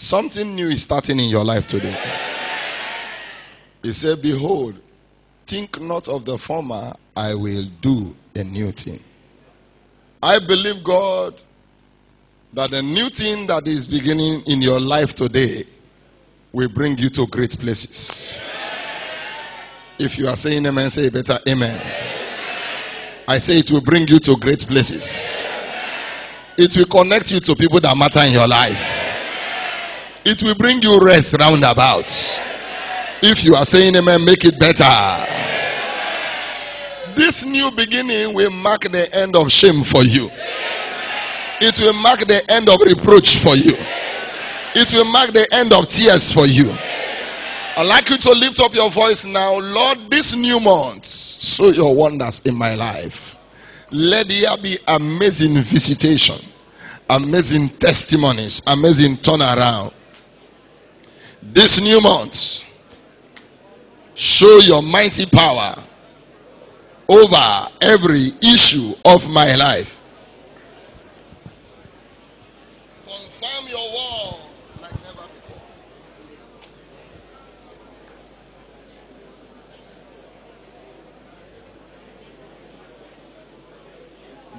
Something new is starting in your life today. He said, Behold, think not of the former, I will do a new thing. I believe, God, that the new thing that is beginning in your life today will bring you to great places. If you are saying amen, say better amen. I say it will bring you to great places. It will connect you to people that matter in your life. It will bring you rest roundabout. If you are saying amen, make it better. This new beginning will mark the end of shame for you. It will mark the end of reproach for you. It will mark the end of tears for you. I'd like you to lift up your voice now. Lord, this new month, show your wonders in my life. Let there be amazing visitation, amazing testimonies, amazing turnaround. This new month, show your mighty power over every issue of my life. Confirm your wall like never before.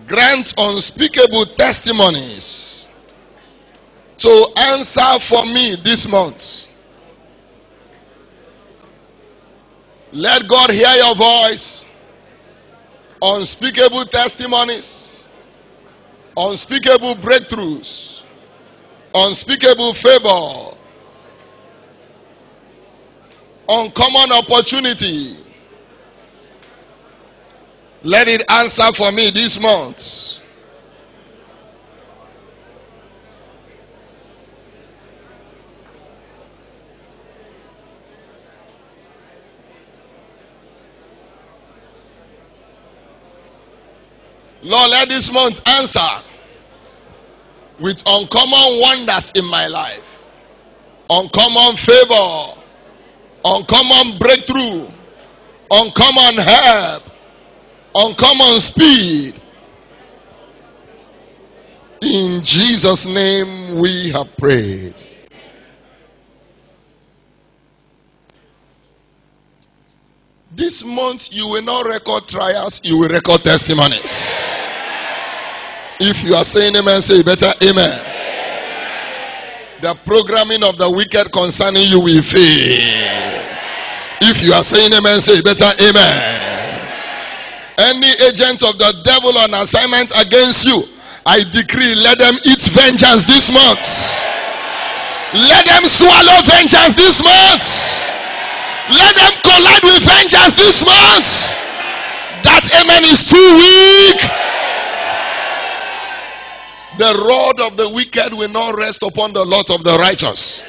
Grant unspeakable testimonies to answer for me this month. Let God hear your voice. Unspeakable testimonies, unspeakable breakthroughs, unspeakable favor, uncommon opportunity. Let it answer for me this month. Lord, let this month answer with uncommon wonders in my life, uncommon favor, uncommon breakthrough, uncommon help, uncommon speed. In Jesus' name we have prayed. This month you will not record trials, you will record testimonies. If you are saying amen, say better amen. The programming of the wicked concerning you will fail. If you are saying amen, say better amen. Any agent of the devil on assignment against you, I decree, let them eat vengeance this month. Let them swallow vengeance this month. Let them collide with vengeance this month. That amen is too weak. The rod of the wicked will not rest upon the lot of the righteous.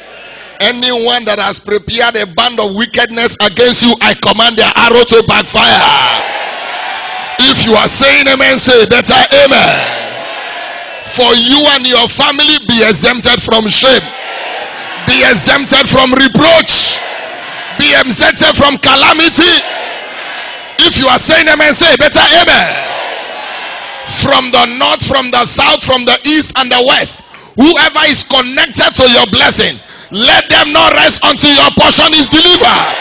Anyone that has prepared a band of wickedness against you, I command their arrow to backfire. If you are saying amen, say better amen. For you and your family be exempted from shame, be exempted from reproach, be exempted from calamity. If you are saying amen, say better amen. From the north, from the south, from the east, and the west, whoever is connected to your blessing, let them not rest until your portion is delivered.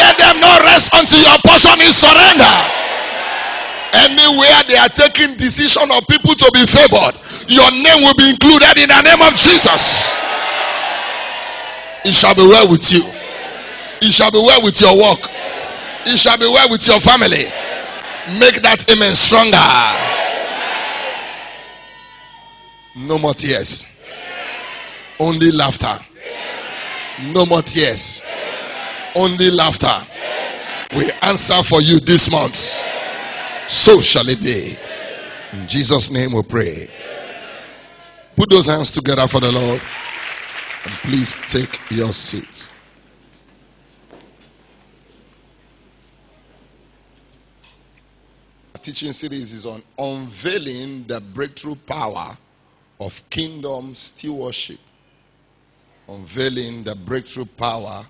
Let them not rest until your portion is surrendered. Anywhere they are taking decision of people to be favored, your name will be included in the name of Jesus. It shall be well with you. It shall be well with your work. It shall be well with your family. Make that amen stronger. No more tears. Only laughter. No more tears. Only laughter. We answer for you this month. So shall it be. In Jesus' name we pray. Put those hands together for the Lord. And please take your seat. Teaching series is on unveiling the breakthrough power of kingdom stewardship. Unveiling the breakthrough power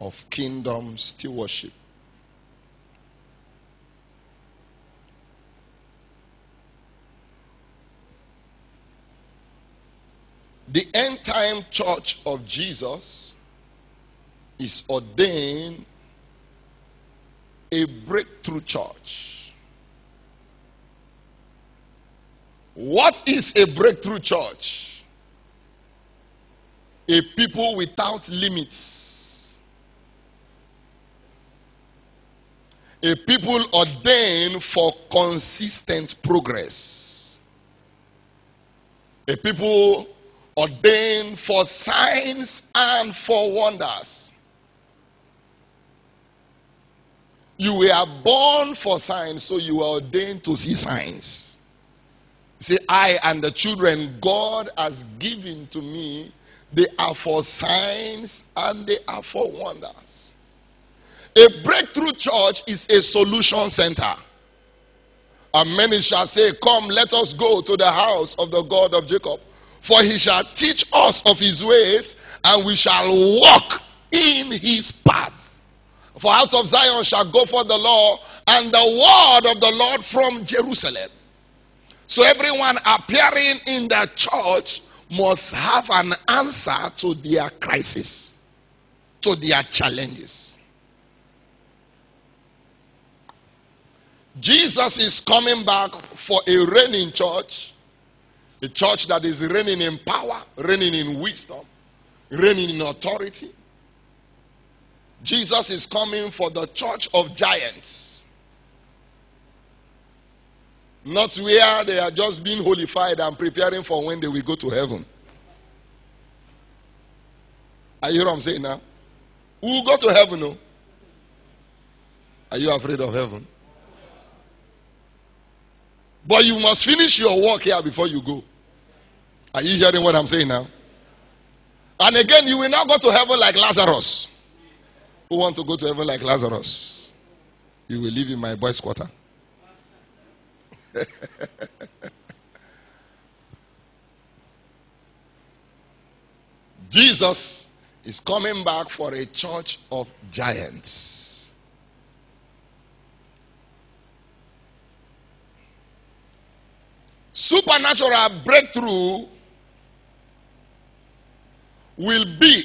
of kingdom stewardship. The end time church of Jesus is ordained a breakthrough church. What is a breakthrough church? A people without limits. A people ordained for consistent progress. A people ordained for signs and for wonders. You were born for signs, so you were ordained to see signs. Say, I and the children God has given to me, they are for signs and they are for wonders. A breakthrough church is a solution center. And many shall say, Come, let us go to the house of the God of Jacob. For he shall teach us of his ways, and we shall walk in his paths. For out of Zion shall go forth the law, and the word of the Lord from Jerusalem. So everyone appearing in the church must have an answer to their crisis, to their challenges. Jesus is coming back for a reigning church a church that is reigning in power, reigning in wisdom, reigning in authority. Jesus is coming for the church of giants. Not where they are just being holified and preparing for when they will go to heaven. Are you hear what I'm saying now? Who will go to heaven? No? Are you afraid of heaven? But you must finish your work here before you go. Are you hearing what I'm saying now? And again, you will not go to heaven like Lazarus. Who want to go to heaven like Lazarus? You will live in my boys' quarter. Jesus is coming back for a church of giants. supernatural breakthrough will be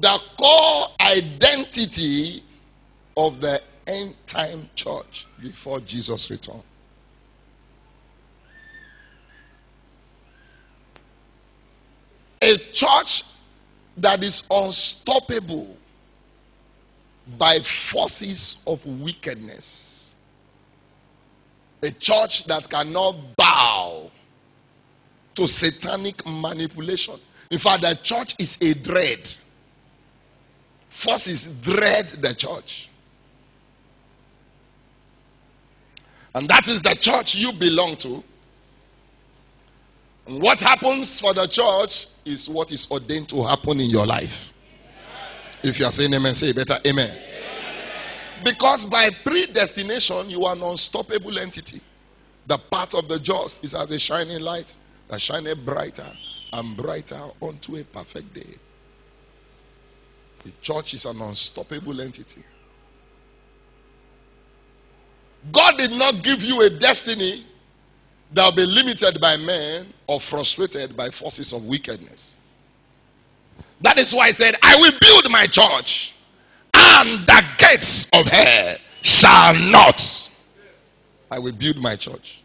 the core identity of the end time church before Jesus' return. A church that is unstoppable by forces of wickedness a church that cannot bow to satanic manipulation. In fact, the church is a dread. Forces dread the church. And that is the church you belong to. And what happens for the church is what is ordained to happen in your life. If you are saying amen, say better amen. Because by predestination, you are an unstoppable entity. The path of the just is as a shining light that shineth brighter and brighter unto a perfect day. The church is an unstoppable entity. God did not give you a destiny that will be limited by men or frustrated by forces of wickedness. That is why I said, I will build my church and the gates of hell shall not. I will build my church,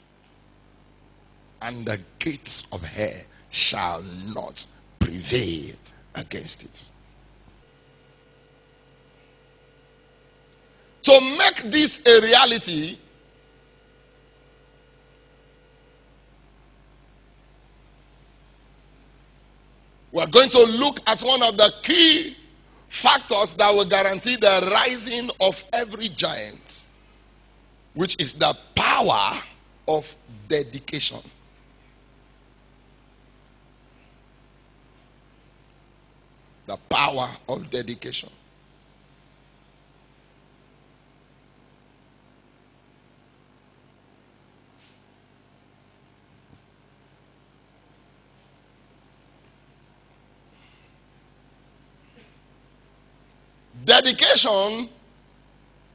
and the gates of hell shall not prevail against it. To make this a reality, we're going to look at one of the key factors that will guarantee the rising of every giant, which is the power of dedication. The power of dedication. Dedication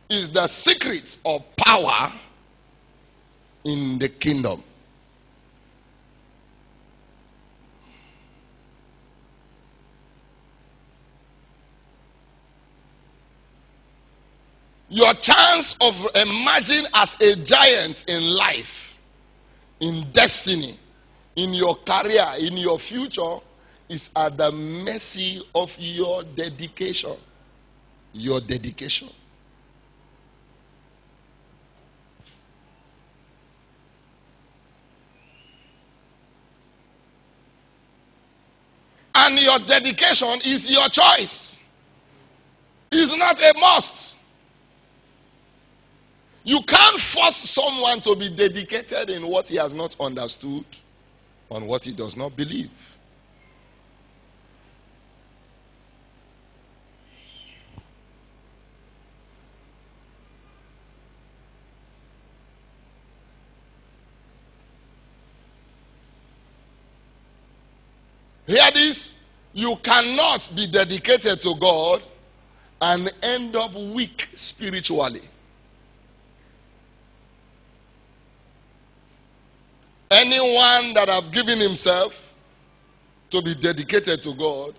is the secret of power in the kingdom. Your chance of emerging as a giant in life, in destiny, in your career, in your future is at the mercy of your dedication. Your dedication. And your dedication is your choice. It's not a must. You can't force someone to be dedicated in what he has not understood, on what he does not believe. Hear this. You cannot be dedicated to God and end up weak spiritually. Anyone that have given himself to be dedicated to God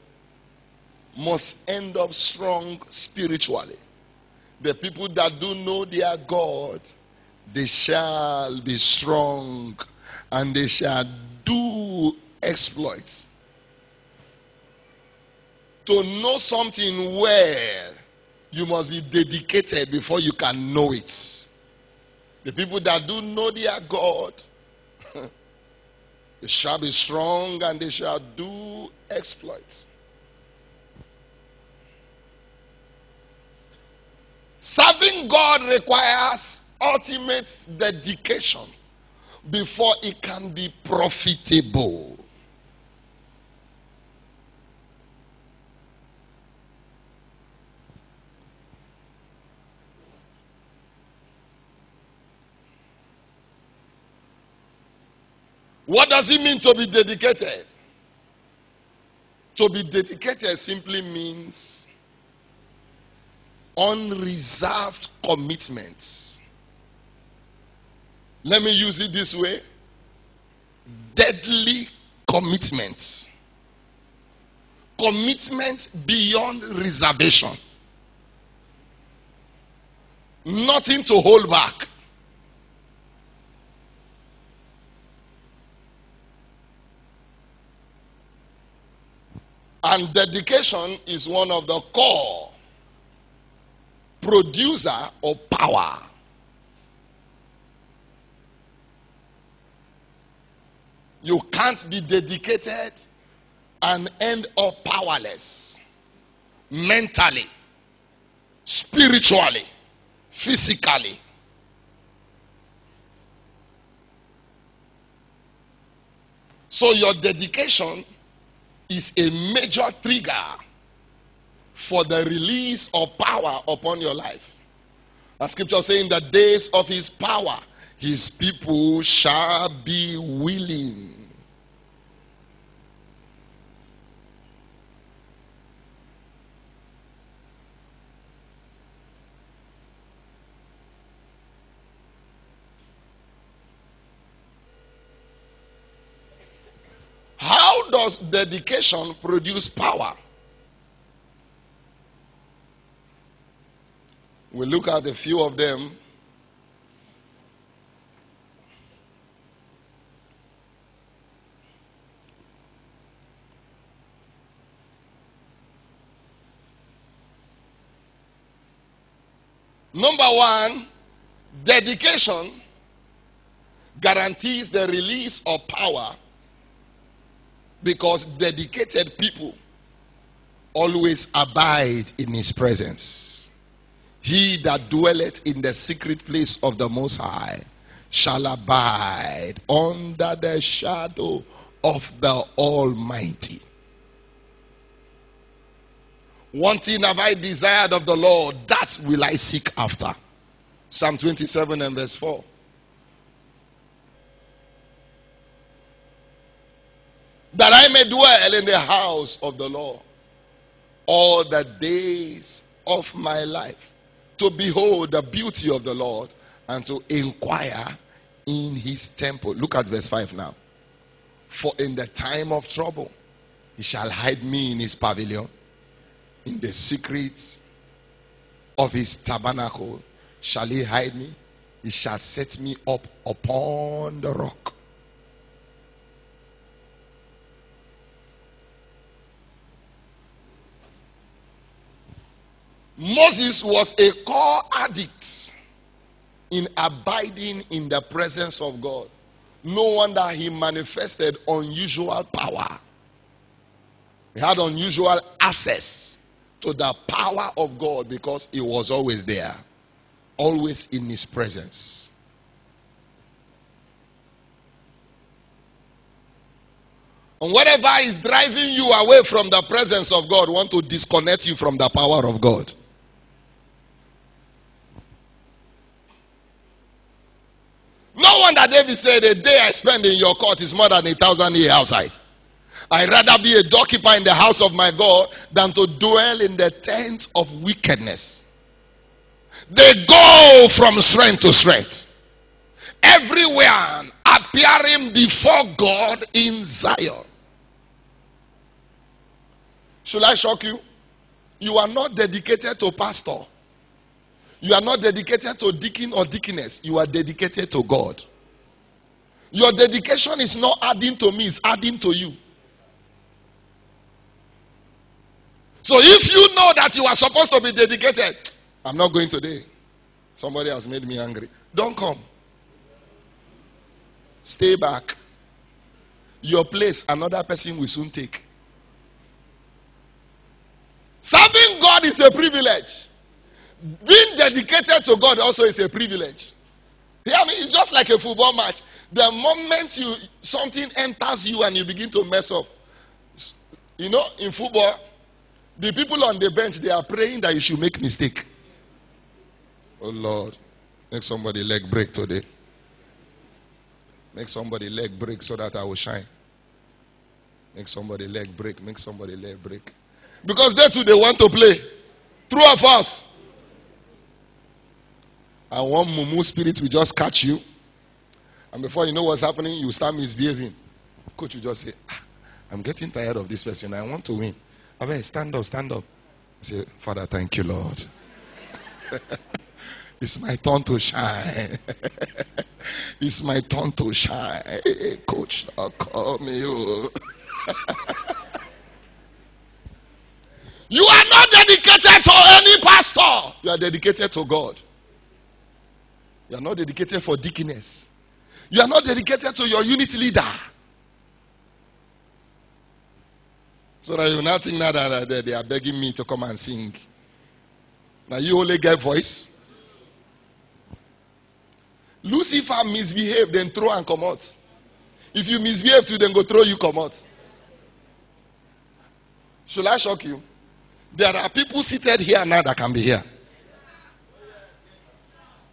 must end up strong spiritually. The people that do know their God, they shall be strong and they shall do exploits. To know something well, you must be dedicated before you can know it. The people that do know their God, they shall be strong and they shall do exploits. Serving God requires ultimate dedication before it can be profitable. What does it mean to be dedicated? To be dedicated simply means unreserved commitments. Let me use it this way deadly commitments. Commitment beyond reservation. Nothing to hold back. And dedication is one of the core producer of power. You can't be dedicated and end up powerless mentally, spiritually, physically. So, your dedication is a major trigger for the release of power upon your life. The scripture saying the days of his power, his people shall be willing. How does dedication produce power? We look at a few of them. Number one, dedication guarantees the release of power because dedicated people always abide in his presence. He that dwelleth in the secret place of the Most High shall abide under the shadow of the Almighty. One thing have I desired of the Lord, that will I seek after. Psalm 27 and verse 4. That I may dwell in the house of the Lord all the days of my life, to behold the beauty of the Lord and to inquire in his temple. Look at verse 5 now. For in the time of trouble, he shall hide me in his pavilion, in the secret of his tabernacle shall he hide me. He shall set me up upon the rock. Moses was a core addict in abiding in the presence of God. No wonder he manifested unusual power. He had unusual access to the power of God because he was always there, always in his presence. And whatever is driving you away from the presence of God, want to disconnect you from the power of God. No wonder David said, A day I spend in your court is more than a thousand years outside. I'd rather be a doorkeeper in the house of my God than to dwell in the tents of wickedness. They go from strength to strength. Everywhere appearing before God in Zion. Should I shock you? You are not dedicated to pastor. You are not dedicated to deacon or deaconess. You are dedicated to God. Your dedication is not adding to me, it's adding to you. So if you know that you are supposed to be dedicated, I'm not going today. Somebody has made me angry. Don't come. Stay back. Your place, another person will soon take. Serving God is a privilege. Being dedicated to God also is a privilege. Yeah, I mean, it's just like a football match. The moment you something enters you and you begin to mess up, you know, in football, the people on the bench, they are praying that you should make mistake. Oh Lord, make somebody leg break today. Make somebody leg break so that I will shine. Make somebody leg break. Make somebody leg break. Because that's who they want to play. True of us. And one mumu spirit will just catch you. And before you know what's happening, you start misbehaving. Coach will just say, ah, I'm getting tired of this person. I want to win. Abe, stand up, stand up. I say, Father, thank you, Lord. it's my turn to shine. it's my turn to shine. Hey, coach, now call me. Oh. you are not dedicated to any pastor. You are dedicated to God. You are not dedicated for deaconess. You are not dedicated to your unit leader. So that you not think now that they are begging me to come and sing. Now you only get voice. Lucifer misbehave, then throw and come out. If you misbehave to then go throw you come out. Should I shock you? There are people seated here now that can be here.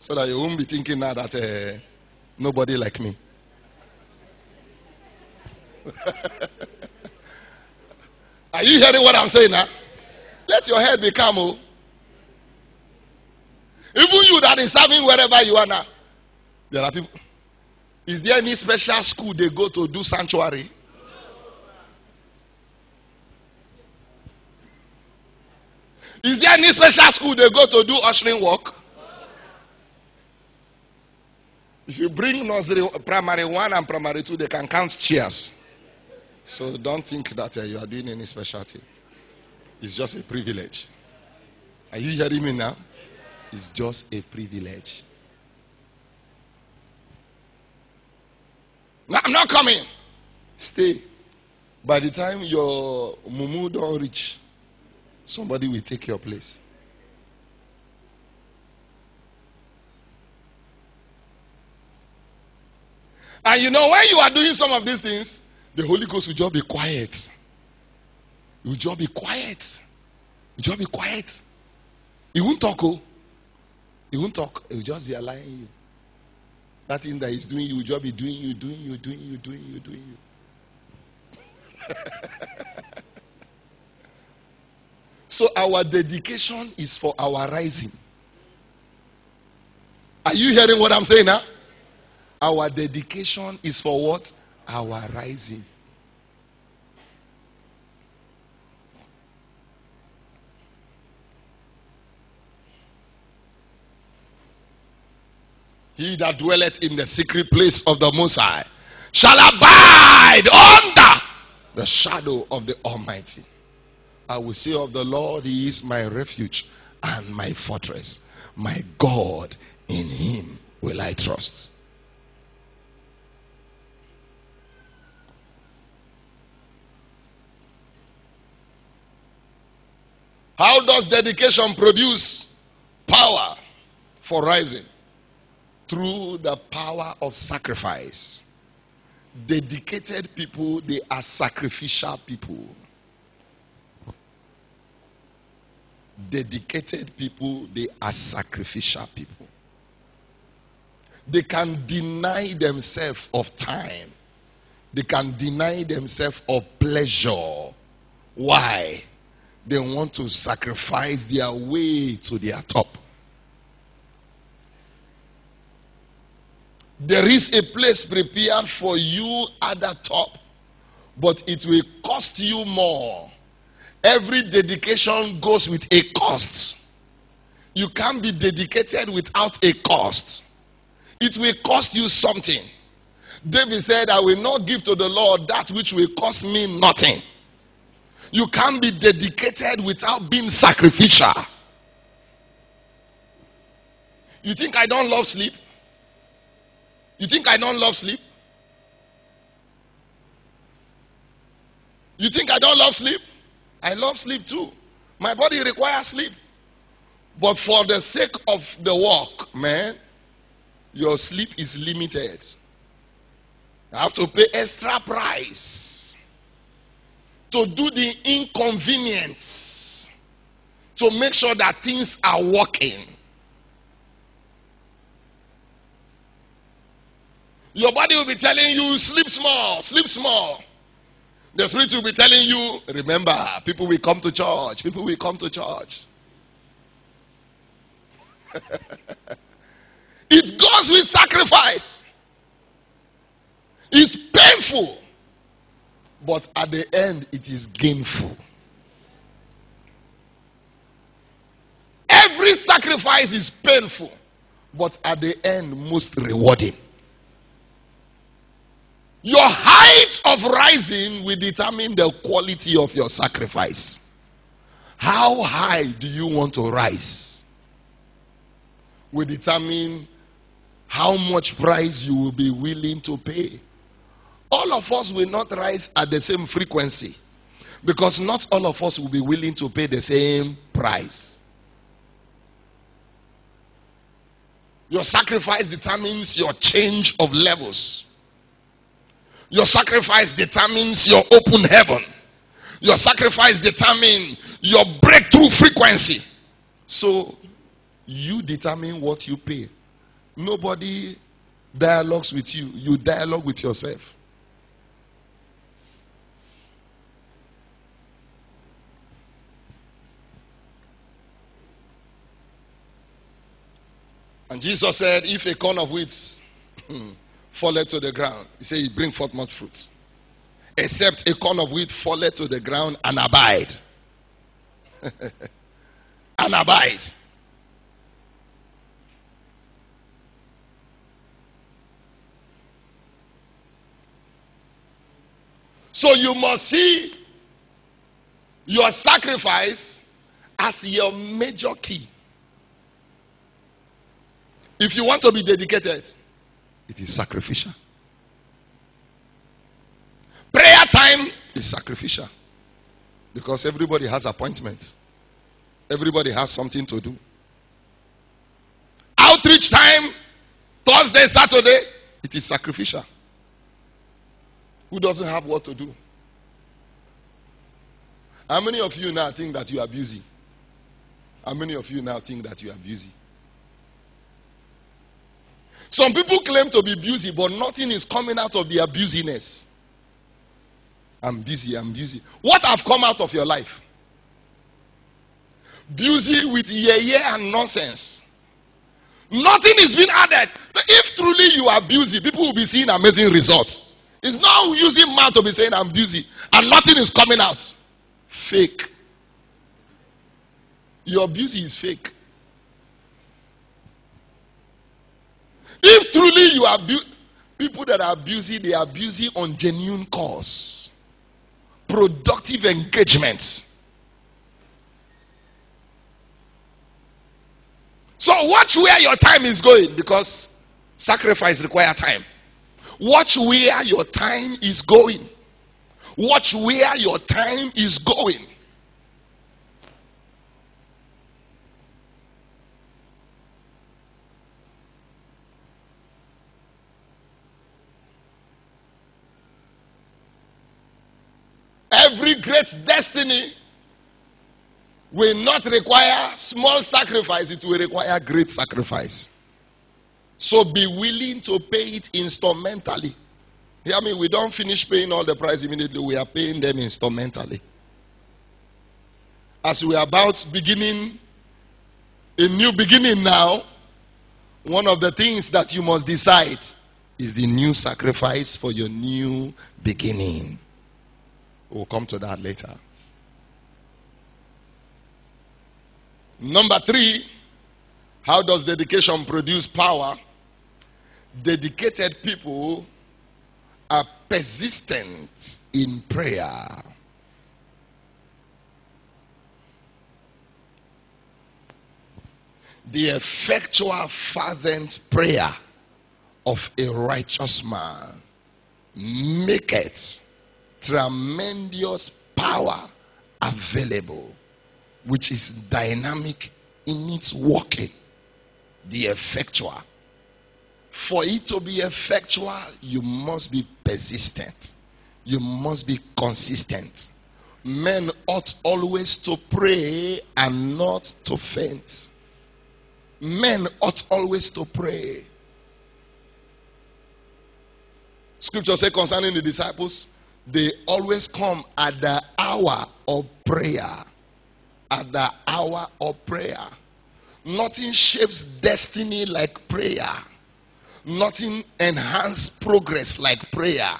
So that you won't be thinking now that uh, nobody like me. Are you hearing what I'm saying now? Let your head be calm. Oh. Even you that is serving wherever you are now. There are people. Is there any special school they go to do sanctuary? Is there any special school they go to do ushering work? If you bring nursery, primary one and primary two, they can count chairs. So don't think that uh, you are doing any specialty. It's just a privilege. Are you hearing me now? It's just a privilege. No, I'm not coming. Stay. By the time your mumu don't reach, somebody will take your place. And you know, when you are doing some of these things, the Holy Ghost will just be quiet. Will just be quiet. Will just be quiet. He won't talk, oh. He won't talk. He will just be allowing you. That thing that he's doing, you will just be doing you, doing you, doing you, doing you, doing you. so our dedication is for our rising. Are you hearing what I'm saying now? Our dedication is for what? Our rising. He that dwelleth in the secret place of the Most High shall abide under the shadow of the Almighty. I will say of the Lord, He is my refuge and my fortress. My God, in Him will I trust. How does dedication produce power for rising? Through the power of sacrifice. Dedicated people, they are sacrificial people. Dedicated people, they are sacrificial people. They can deny themselves of time. They can deny themselves of pleasure. Why? They want to sacrifice their way to their top. There is a place prepared for you at the top, but it will cost you more. Every dedication goes with a cost. You can't be dedicated without a cost. It will cost you something. David said, I will not give to the Lord that which will cost me nothing. You can't be dedicated without being sacrificial. You think I don't love sleep? You think I don't love sleep? You think I don't love sleep? I love sleep too. My body requires sleep. But for the sake of the work, man, your sleep is limited. I have to pay extra price to do the inconvenience to make sure that things are working. Your body will be telling you, sleep small, sleep small. The spirit will be telling you, remember, people will come to church, people will come to church. it goes with sacrifice. It's painful but at the end, it is gainful. Every sacrifice is painful, but at the end, most rewarding. Your height of rising will determine the quality of your sacrifice. How high do you want to rise? Will determine how much price you will be willing to pay all of us will not rise at the same frequency because not all of us will be willing to pay the same price. Your sacrifice determines your change of levels. Your sacrifice determines your open heaven. Your sacrifice determines your breakthrough frequency. So you determine what you pay. Nobody dialogues with you, you dialogue with yourself. And Jesus said, If a corn of wheat hmm, falleth to the ground, he said, It bring forth much fruit. Except a corn of wheat falleth to the ground and abide. and abide. So you must see your sacrifice as your major key. If you want to be dedicated, it is sacrificial. Prayer time is sacrificial because everybody has appointments. Everybody has something to do. Outreach time, Thursday, Saturday, it is sacrificial. Who doesn't have what to do? How many of you now think that you are busy? How many of you now think that you are busy? Some people claim to be busy, but nothing is coming out of their busyness. I'm busy, I'm busy. What have come out of your life? Busy with yeah, yeah, and nonsense. Nothing is being added. If truly you are busy, people will be seeing amazing results. It's not using mouth to be saying I'm busy and nothing is coming out. Fake. Your busy is fake. If truly you abuse people that are abusing, they are abusing on genuine cause, productive engagement. So watch where your time is going because sacrifice require time. Watch where your time is going. Watch where your time is going. Great destiny will not require small sacrifice, it will require great sacrifice. So be willing to pay it instrumentally. Hear me, we don't finish paying all the price immediately, we are paying them instrumentally. As we are about beginning a new beginning now, one of the things that you must decide is the new sacrifice for your new beginning. We'll come to that later. Number three, how does dedication produce power? Dedicated people are persistent in prayer. The effectual fervent prayer of a righteous man maketh tremendous power available, which is dynamic in its working. The effectual. For it to be effectual, you must be persistent. You must be consistent. Men ought always to pray and not to faint. Men ought always to pray. Scripture says concerning the disciples, they always come at the hour of prayer. At the hour of prayer. Nothing shapes destiny like prayer. Nothing enhances progress like prayer.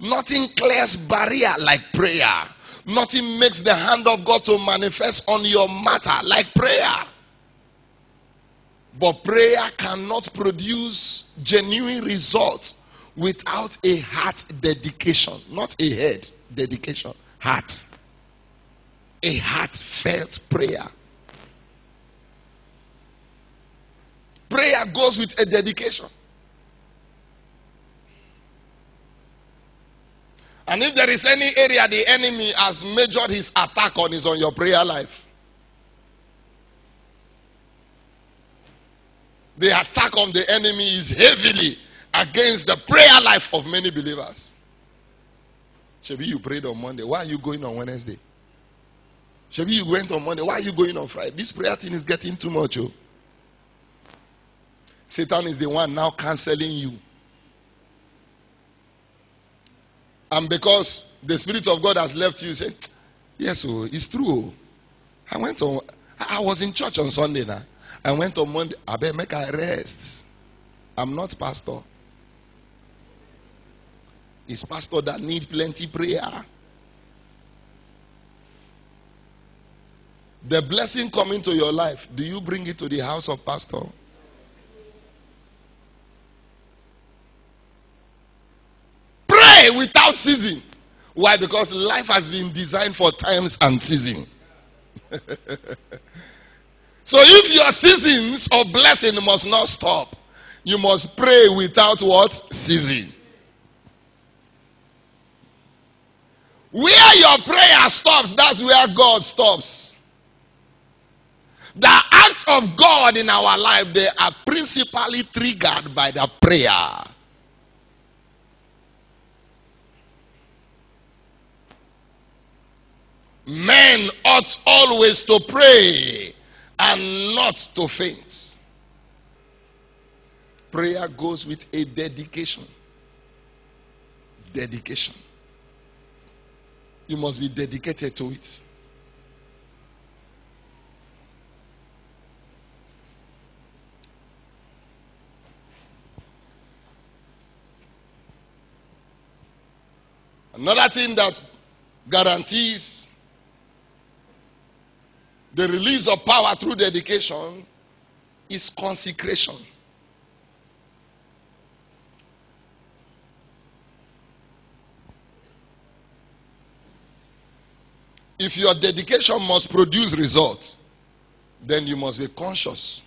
Nothing clears barrier like prayer. Nothing makes the hand of God to manifest on your matter like prayer. But prayer cannot produce genuine results without a heart dedication, not a head dedication, heart. A heartfelt prayer. Prayer goes with a dedication. And if there is any area the enemy has measured his attack on, is on your prayer life. The attack on the enemy is heavily against the prayer life of many believers. Shabi, you prayed on Monday. Why are you going on Wednesday? Shabi, you went on Monday. Why are you going on Friday? This prayer thing is getting too much. Oh. Satan is the one now canceling you. And because the Spirit of God has left you, you say, Yes, oh, it's true. Oh. I went on, I was in church on Sunday now. I went on Monday. I better make a rest. I'm not pastor. It's pastor that need plenty prayer. The blessing coming to your life, do you bring it to the house of pastor? Pray without ceasing. Why? Because life has been designed for times and season. so if your seasons of blessing must not stop, you must pray without what? Ceasing. Where your prayer stops, that's where God stops. The acts of God in our life, they are principally triggered by the prayer. Men ought always to pray and not to faint. Prayer goes with a dedication. Dedication. You must be dedicated to it. Another thing that guarantees the release of power through dedication is consecration. If your dedication must produce results, then you must be conscious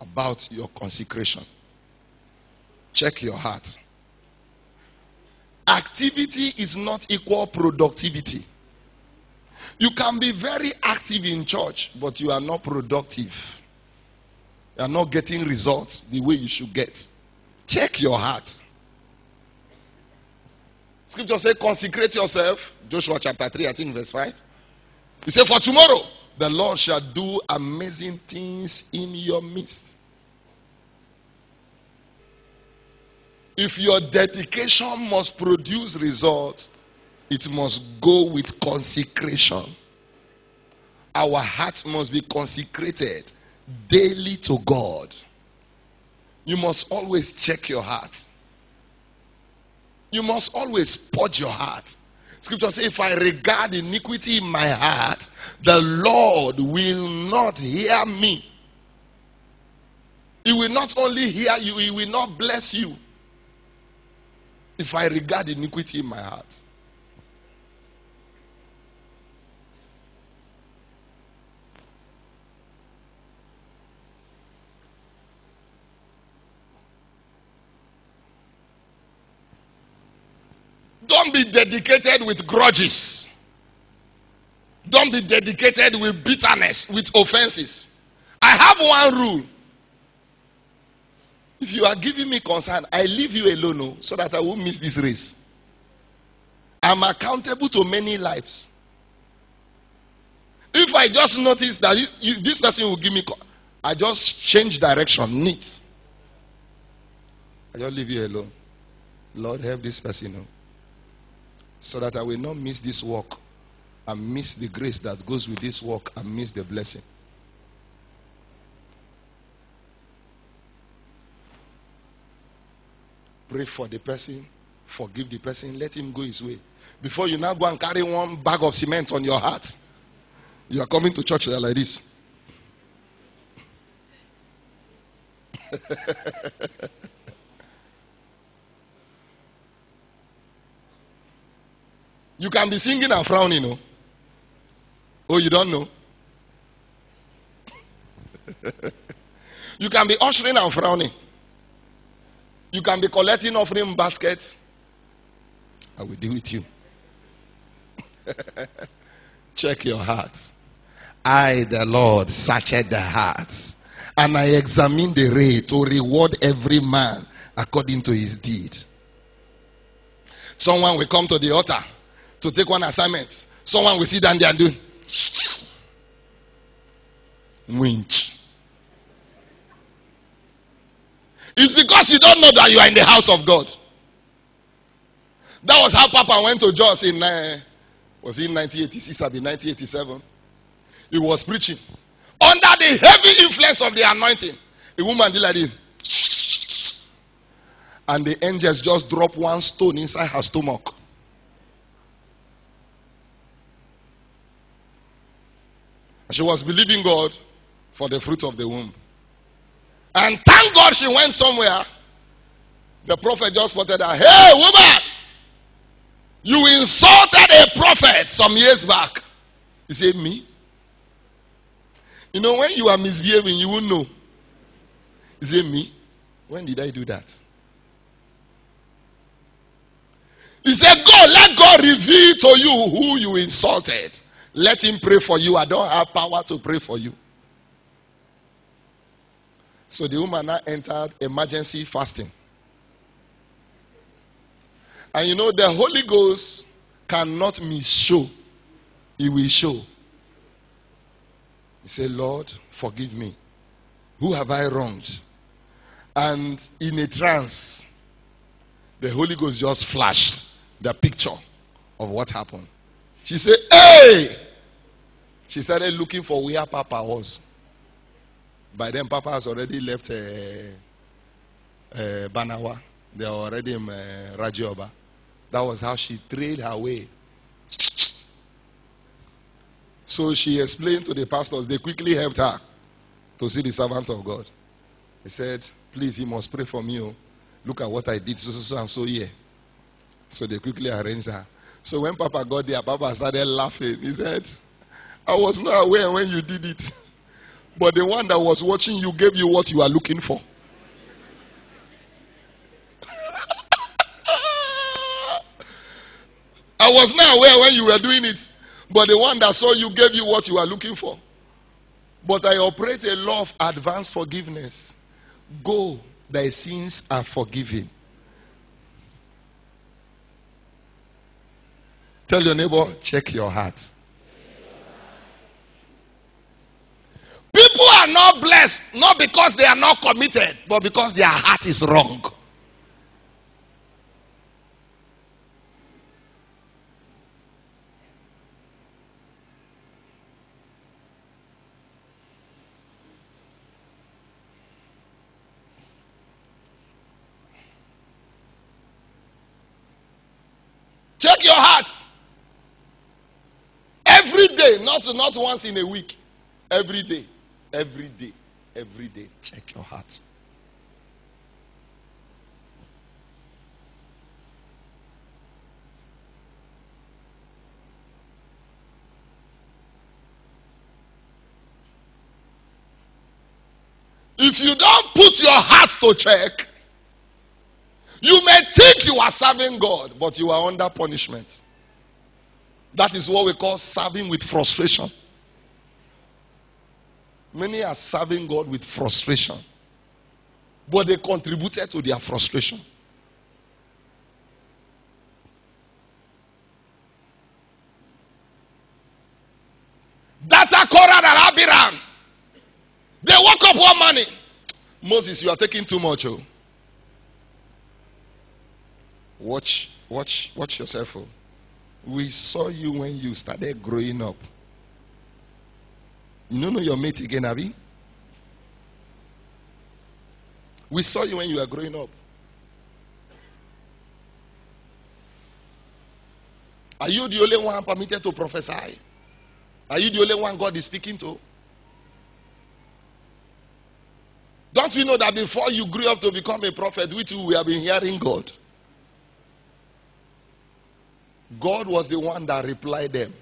about your consecration. Check your heart. Activity is not equal productivity. You can be very active in church, but you are not productive. You are not getting results the way you should get. Check your heart. Scripture says, consecrate yourself. Joshua chapter 3, I think, verse 5. He said, For tomorrow the Lord shall do amazing things in your midst. If your dedication must produce results, it must go with consecration. Our heart must be consecrated daily to God. You must always check your heart. You must always purge your heart. Scripture says, If I regard iniquity in my heart, the Lord will not hear me. He will not only hear you, He will not bless you. If I regard iniquity in my heart. Don't be dedicated with grudges. Don't be dedicated with bitterness, with offenses. I have one rule. If you are giving me concern, I leave you alone oh, so that I won't miss this race. I'm accountable to many lives. If I just notice that you, you, this person will give me, I just change direction, neat. I just leave you alone. Lord, help this person. Oh. So that I will not miss this work and miss the grace that goes with this work and miss the blessing. Pray for the person, forgive the person, let him go his way. Before you now go and carry one bag of cement on your heart, you are coming to church like this. You can be singing and frowning, no? Oh, you don't know? you can be ushering and frowning. You can be collecting offering baskets. I will deal with you. Check your hearts. I, the Lord, searched the hearts, and I examine the rate to reward every man according to his deed. Someone will come to the altar to take one assignment. Someone will sit down there and do winch. It's because you don't know that you are in the house of God. That was how Papa went to Jos in uh, was in 1986 or 1987. He was preaching under the heavy influence of the anointing. A woman did like this, and the angels just dropped one stone inside her stomach. She was believing God for the fruit of the womb. And thank God she went somewhere. The prophet just spotted her. Hey, woman! You insulted a prophet some years back. He said, Me? You know, when you are misbehaving, you won't know. He said, Me? When did I do that? He said, Go, let God reveal to you who you insulted. Let him pray for you. I don't have power to pray for you. So the woman now entered emergency fasting. And you know, the Holy Ghost cannot miss show. He will show. He said, Lord, forgive me. Who have I wronged? And in a trance, the Holy Ghost just flashed the picture of what happened. She said, Hey! She started looking for where Papa was. By then, Papa has already left uh, uh, Banawa. They are already in uh, Rajioba. That was how she trailed her way. So she explained to the pastors, they quickly helped her to see the servant of God. He said, Please, he must pray for me. Oh. Look at what I did, so, so, so, and so, yeah. So they quickly arranged her. So when Papa got there, Papa started laughing. He said, I was not aware when you did it. But the one that was watching you gave you what you are looking for. I was not aware when you were doing it, but the one that saw you gave you what you are looking for. But I operate a law of advanced forgiveness. Go, thy sins are forgiven. Tell your neighbor, check your heart. People are not blessed not because they are not committed, but because their heart is wrong. Check your heart. Every day, not, not once in a week. Every day. Every day. Every day. Check your heart. If you don't put your heart to check, you may think you are serving God, but you are under punishment. That is what we call serving with frustration. Many are serving God with frustration, but they contributed to their frustration. Dathan Korah and Abiram. They woke up one morning. Moses, you are taking too much. Oh. Watch, watch, watch yourself. Oh. We saw you when you started growing up. You don't know your mate again, Abby? We saw you when you were growing up. Are you the only one permitted to prophesy? Are you the only one God is speaking to? Don't we know that before you grew up to become a prophet, we too we have been hearing God? God was the one that replied them.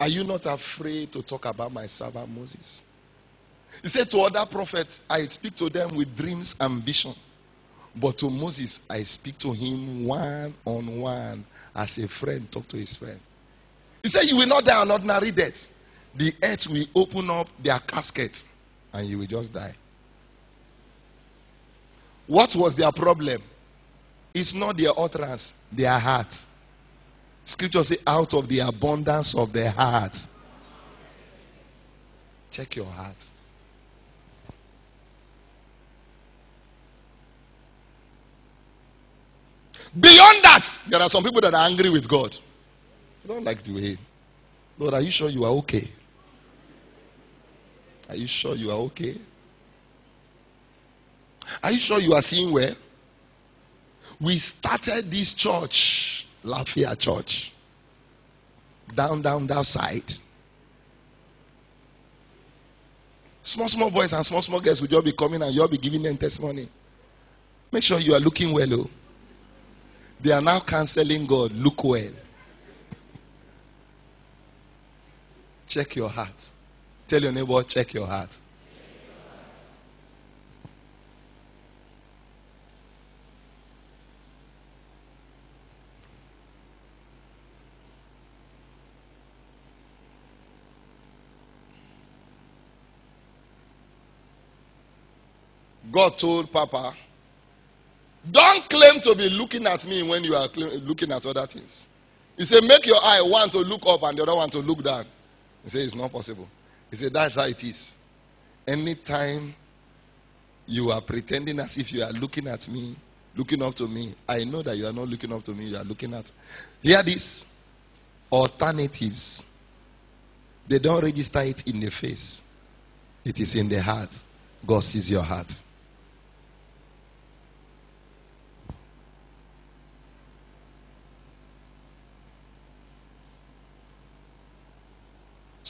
Are you not afraid to talk about my servant Moses? He said to other prophets, I speak to them with dreams and vision. But to Moses, I speak to him one on one as a friend talk to his friend. He said, You will not die an ordinary death. The earth will open up their casket and you will just die. What was their problem? It's not their utterance, their heart. Scripture say, out of the abundance of their heart. Check your heart. Beyond that, there are some people that are angry with God. They don't like the way. Lord, are you sure you are okay? Are you sure you are okay? Are you sure you are seeing well? We started this church, Lafayette Church, down, down, down side. Small, small boys and small, small girls will just be coming and you'll be giving them testimony. Make sure you are looking well. Oh. They are now canceling God. Look well. Check your heart. Tell your neighbor, check your heart. God told Papa, don't claim to be looking at me when you are looking at other things. He said, make your eye one to look up and the other one to look down. He said, it's not possible. He said, that's how it is. Anytime you are pretending as if you are looking at me, looking up to me, I know that you are not looking up to me, you are looking at. Hear this alternatives. They don't register it in the face, it is in the heart. God sees your heart.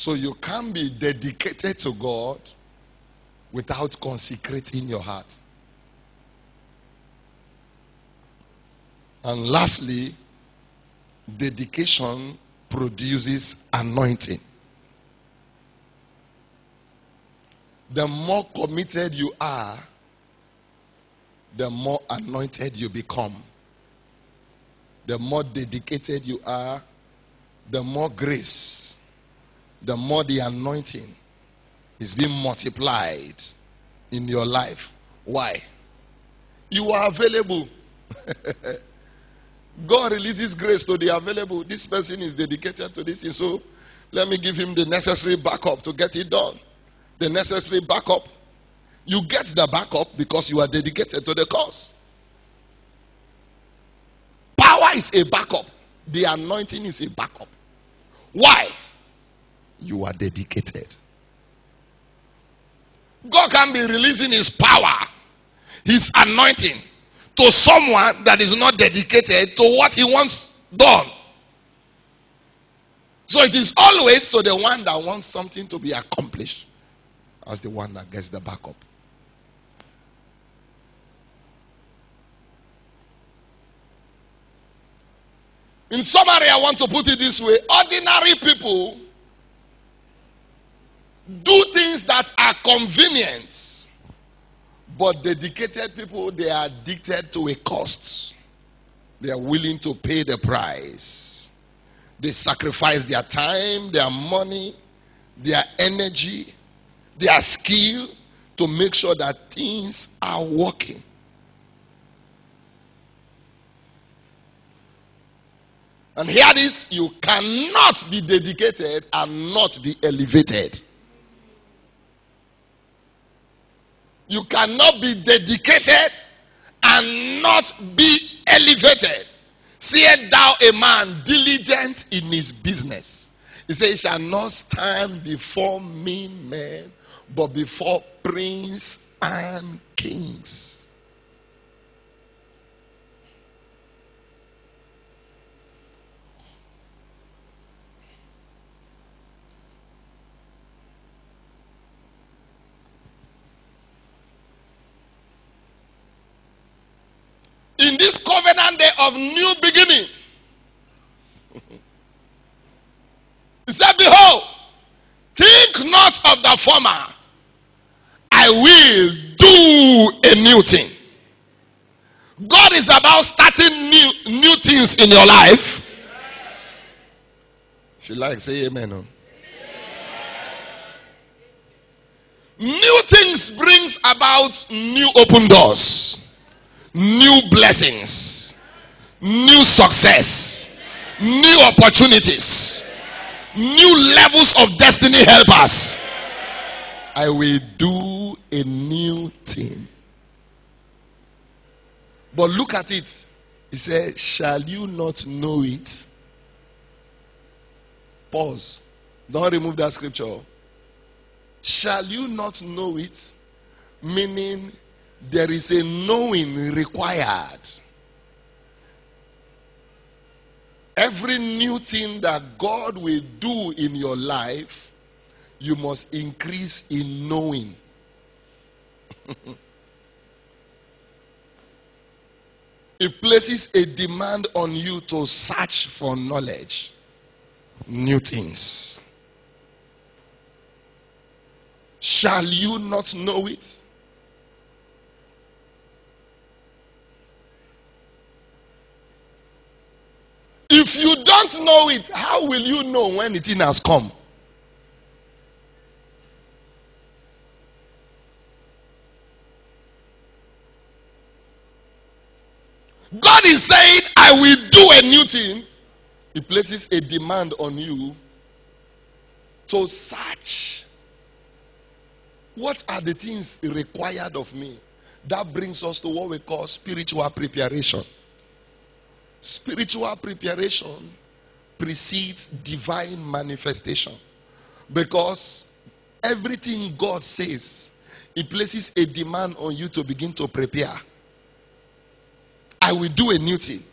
So you can't be dedicated to God without consecrating your heart. And lastly, dedication produces anointing. The more committed you are, the more anointed you become. The more dedicated you are, the more grace, the more the anointing is being multiplied in your life. Why? You are available. God releases grace to the available. This person is dedicated to this thing, so let me give him the necessary backup to get it done. The necessary backup. You get the backup because you are dedicated to the cause. Power is a backup, the anointing is a backup. Why? You are dedicated. God can be releasing his power, his anointing to someone that is not dedicated to what he wants done. So it is always to the one that wants something to be accomplished as the one that gets the backup. In summary, I want to put it this way ordinary people do things that are convenient, but dedicated people, they are addicted to a cost. They are willing to pay the price. They sacrifice their time, their money, their energy, their skill to make sure that things are working. And hear this you cannot be dedicated and not be elevated. You cannot be dedicated and not be elevated. Seest thou a man diligent in his business? He says, He shall not stand before mean men, but before prince and kings. In this covenant day of new beginning. he said, Behold, think not of the former, I will do a new thing. God is about starting new, new things in your life. If you like, say amen. Oh. New things brings about new open doors new blessings, new success, new opportunities, new levels of destiny helpers. I will do a new thing. But look at it. He said, Shall you not know it? Pause. Don't remove that scripture. Shall you not know it? Meaning, there is a knowing required. Every new thing that God will do in your life, you must increase in knowing. it places a demand on you to search for knowledge, new things. Shall you not know it? If you don't know it, how will you know when the thing has come? God is saying, I will do a new thing. He places a demand on you to search. What are the things required of me? That brings us to what we call spiritual preparation. Spiritual preparation precedes divine manifestation. Because everything God says, He places a demand on you to begin to prepare. I will do a new thing,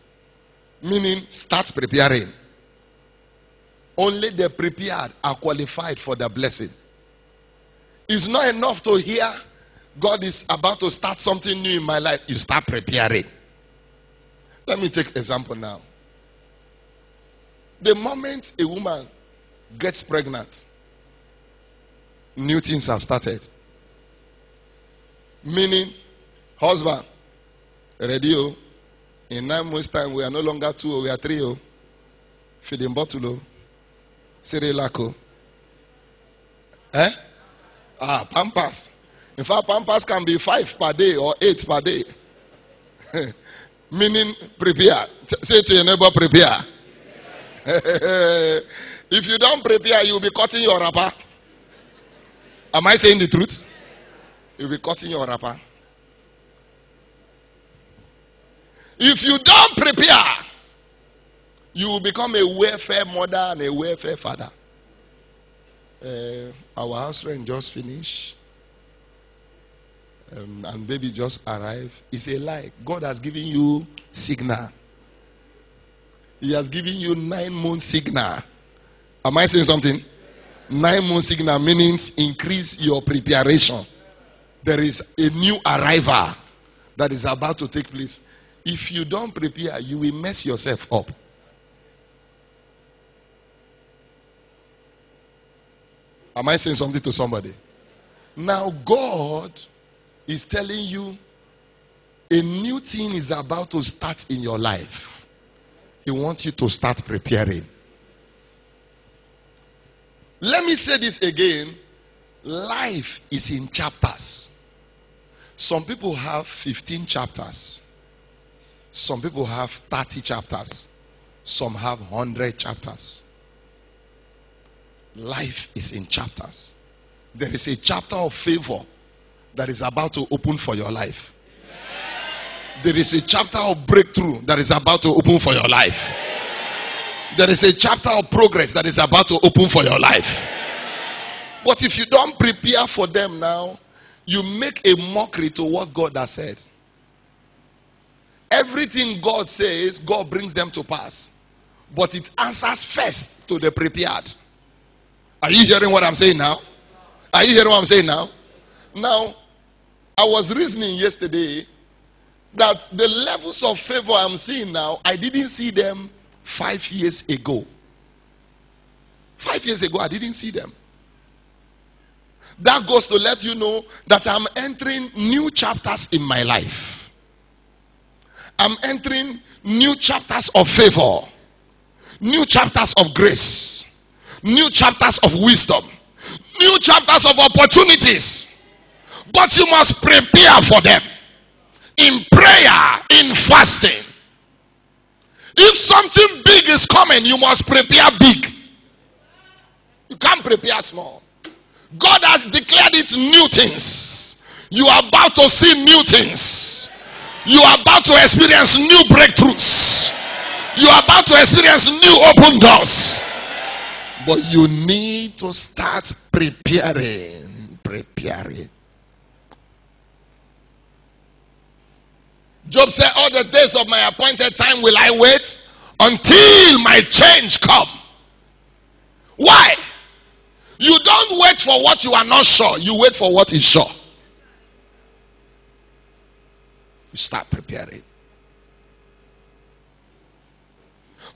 meaning start preparing. Only the prepared are qualified for the blessing. It's not enough to hear God is about to start something new in my life. You start preparing. Let me take example now. The moment a woman gets pregnant, new things have started. Meaning, husband, radio, oh. In nine months' time, we are no longer two, we are three, oh. Feeding bottle, oh. Cerelac, oh. Eh? Ah, Pampers. In fact, Pampers can be five per day or eight per day. Meaning, prepare. Say to your neighbor, prepare. if you don't prepare, you'll be cutting your wrapper. Am I saying the truth? You'll be cutting your wrapper. If you don't prepare, you will become a welfare mother and a welfare father. Uh, our house rent just finished. Um, and baby just arrived. It's a lie. God has given you signal. He has given you nine months signal. Am I saying something? Nine months signal means increase your preparation. There is a new arrival that is about to take place. If you don't prepare, you will mess yourself up. Am I saying something to somebody? Now, God is telling you a new thing is about to start in your life. He wants you to start preparing. Let me say this again life is in chapters. Some people have 15 chapters, some people have 30 chapters, some have 100 chapters. Life is in chapters. There is a chapter of favor that is about to open for your life. There is a chapter of breakthrough that is about to open for your life. There is a chapter of progress that is about to open for your life. But if you don't prepare for them now, you make a mockery to what God has said. Everything God says, God brings them to pass. But it answers first to the prepared. Are you hearing what I'm saying now? Are you hearing what I'm saying now? Now, I was reasoning yesterday that the levels of favor I'm seeing now, I didn't see them five years ago. Five years ago, I didn't see them. That goes to let you know that I'm entering new chapters in my life. I'm entering new chapters of favor, new chapters of grace new chapters of wisdom, new chapters of opportunities. But you must prepare for them in prayer, in fasting. If something big is coming, you must prepare big. You can't prepare small. God has declared it new things. You are about to see new things. You are about to experience new breakthroughs. You are about to experience new open doors. But you need to start preparing. Preparing. Job said, All the days of my appointed time will I wait until my change come. Why? You don't wait for what you are not sure, you wait for what is sure. You start preparing.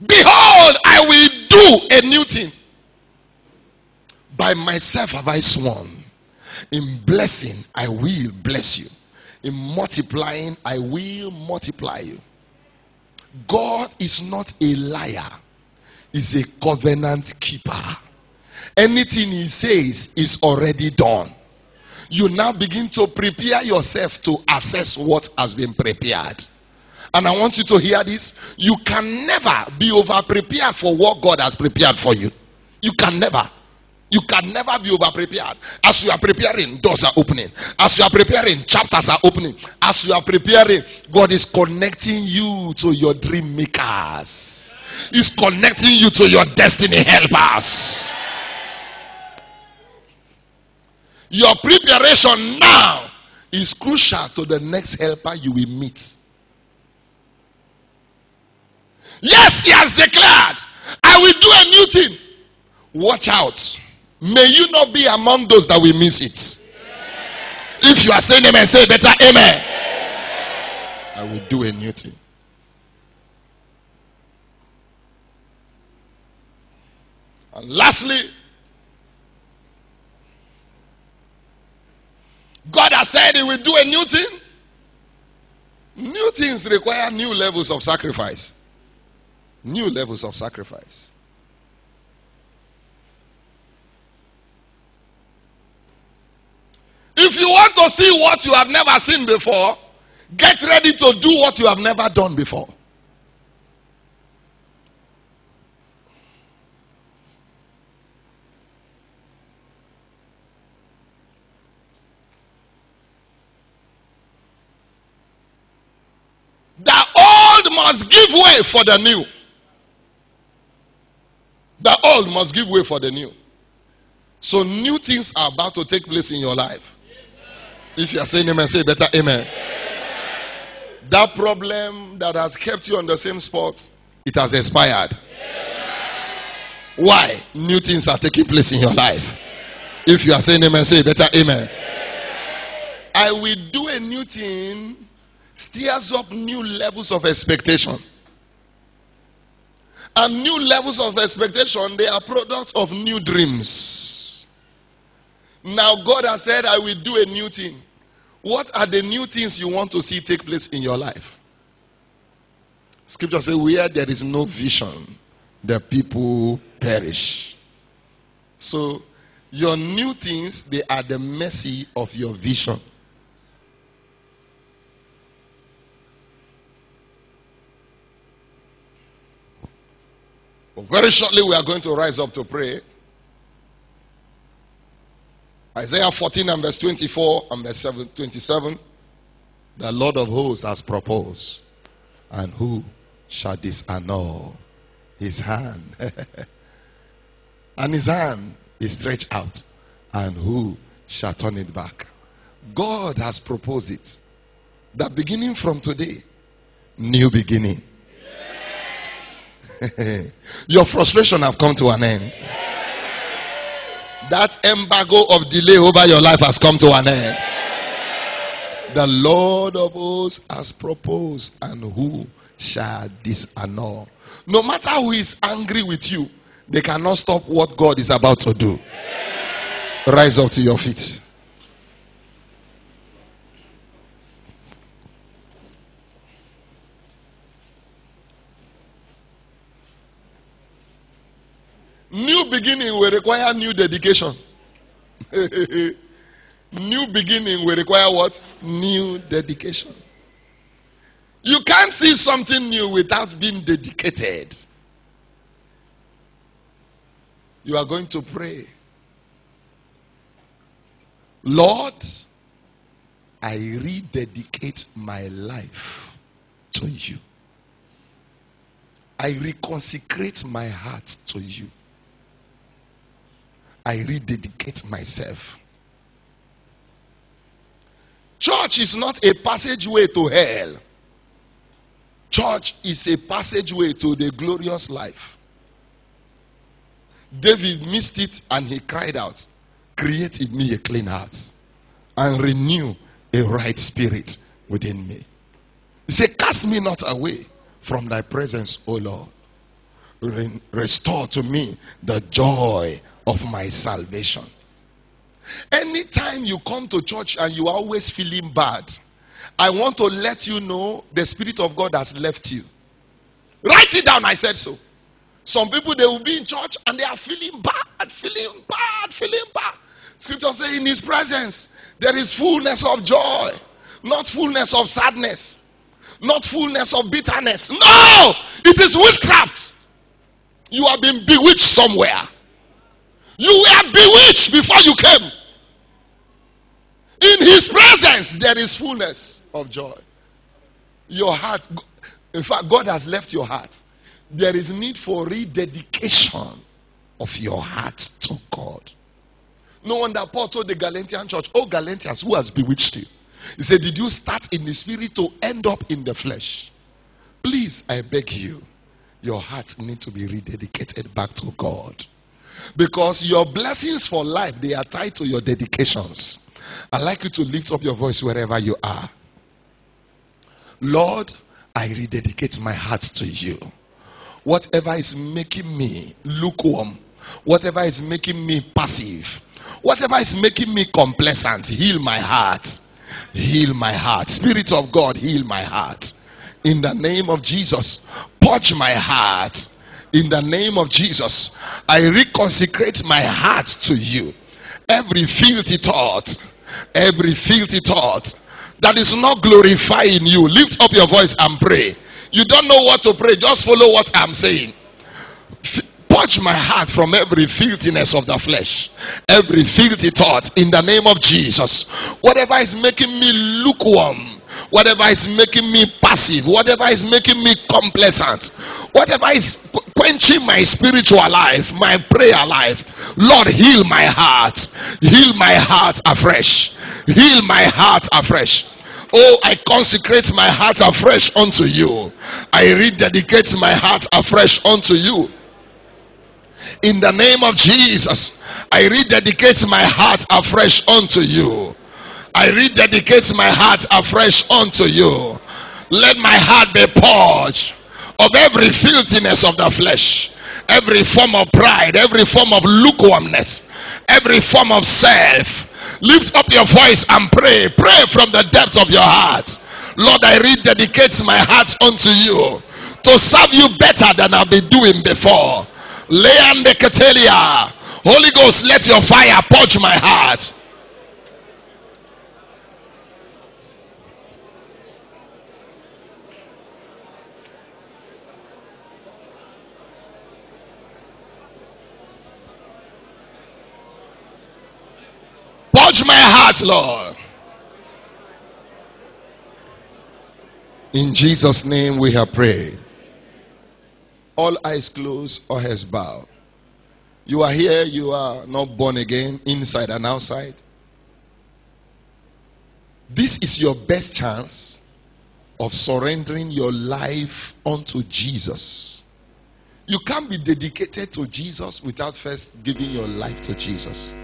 Behold, I will do a new thing. By myself have I sworn. In blessing, I will bless you. In multiplying, I will multiply you. God is not a liar, He's a covenant keeper. Anything He says is already done. You now begin to prepare yourself to assess what has been prepared. And I want you to hear this. You can never be over prepared for what God has prepared for you. You can never. You can never be over prepared. As you are preparing, doors are opening. As you are preparing, chapters are opening. As you are preparing, God is connecting you to your dream makers. He's connecting you to your destiny helpers. Your preparation now is crucial to the next helper you will meet. Yes, he has declared, I will do a new thing. Watch out. May you not be among those that will miss it. If you are saying amen, say better amen. I will do a new thing. And lastly, God has said He will do a new thing. New things require new levels of sacrifice. New levels of sacrifice. If you want to see what you have never seen before, get ready to do what you have never done before. The old must give way for the new. The old must give way for the new. So new things are about to take place in your life. If you are saying amen, say better amen. That problem that has kept you on the same spot, it has expired. Why? New things are taking place in your life. If you are saying amen, say better amen. I will do a new thing stirs up new levels of expectation. And new levels of expectation, they are products of new dreams. Now, God has said, I will do a new thing. What are the new things you want to see take place in your life? Scripture says, Where there is no vision, the people perish. So, your new things, they are the mercy of your vision. But very shortly, we are going to rise up to pray. Isaiah 14 and verse 24 and verse 27. The Lord of hosts has proposed. And who shall disannul his hand? and his hand is stretched out. And who shall turn it back? God has proposed it. That beginning from today, new beginning. Your frustration have come to an end. That embargo of delay over your life has come to an end. The Lord of hosts has proposed, and who shall disannul? No matter who is angry with you, they cannot stop what God is about to do. Rise up to your feet. New beginning will require new dedication. new beginning will require what? New dedication. You can't see something new without being dedicated. You are going to pray. Lord, I rededicate my life to you. I reconsecrate my heart to you. I rededicate myself. Church is not a passageway to hell. Church is a passageway to the glorious life. David missed it and he cried out, Create in me a clean heart and renew a right spirit within me. He said, Cast me not away from thy presence, O Lord. Restore to me the joy of my salvation. Anytime you come to church and you are always feeling bad, I want to let you know the Spirit of God has left you. Write it down. I said so. Some people they will be in church and they are feeling bad, feeling bad, feeling bad. Scripture says, in His presence there is fullness of joy, not fullness of sadness, not fullness of bitterness. No, it is witchcraft. You have been bewitched somewhere. You were bewitched before you came. In his presence, there is fullness of joy. Your heart, in fact, God has left your heart. There is need for rededication of your heart to God. No wonder Paul told the Galatian church, Oh, Galatians, who has bewitched you? He said, Did you start in the spirit to end up in the flesh? Please, I beg you, your heart need to be rededicated back to God. Because your blessings for life, they are tied to your dedications. I'd like you to lift up your voice wherever you are. Lord, I rededicate my heart to you. Whatever is making me lukewarm, whatever is making me passive, whatever is making me complacent, heal my heart. Heal my heart. Spirit of God, heal my heart. In the name of Jesus, purge my heart. In the name of Jesus, I reconsecrate my heart to you. Every filthy thought, every filthy thought that is not glorifying you, lift up your voice and pray. You don't know what to pray, just follow what I'm saying. Purge my heart from every filthiness of the flesh, every filthy thought in the name of Jesus. Whatever is making me lukewarm, whatever is making me passive, whatever is making me complacent, whatever is quenching my spiritual life, my prayer life, Lord, heal my heart, heal my heart afresh, heal my heart afresh. Oh, I consecrate my heart afresh unto you. I rededicate my heart afresh unto you. In the name of Jesus, I rededicate my heart afresh unto you. I rededicate my heart afresh unto you. Let my heart be purged of every filthiness of the flesh, every form of pride, every form of lukewarmness, every form of self. Lift up your voice and pray. Pray from the depth of your heart. Lord, I rededicate my heart unto you to serve you better than I've been doing before. Catelia. Holy Ghost, let your fire purge my heart. Purge my heart, Lord. In Jesus' name we have prayed all eyes closed, all heads bowed. You are here, you are not born again, inside and outside. This is your best chance of surrendering your life unto Jesus. You can't be dedicated to Jesus without first giving your life to Jesus.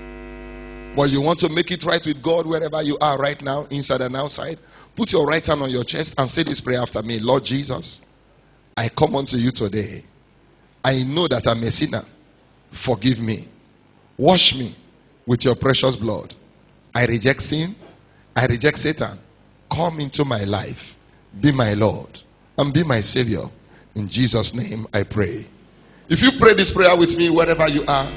But you want to make it right with God wherever you are right now, inside and outside. Put your right hand on your chest and say this prayer after me Lord Jesus. I come unto you today. I know that I'm a sinner. Forgive me. Wash me with your precious blood. I reject sin. I reject Satan. Come into my life. Be my Lord and be my Savior. In Jesus' name I pray. If you pray this prayer with me wherever you are,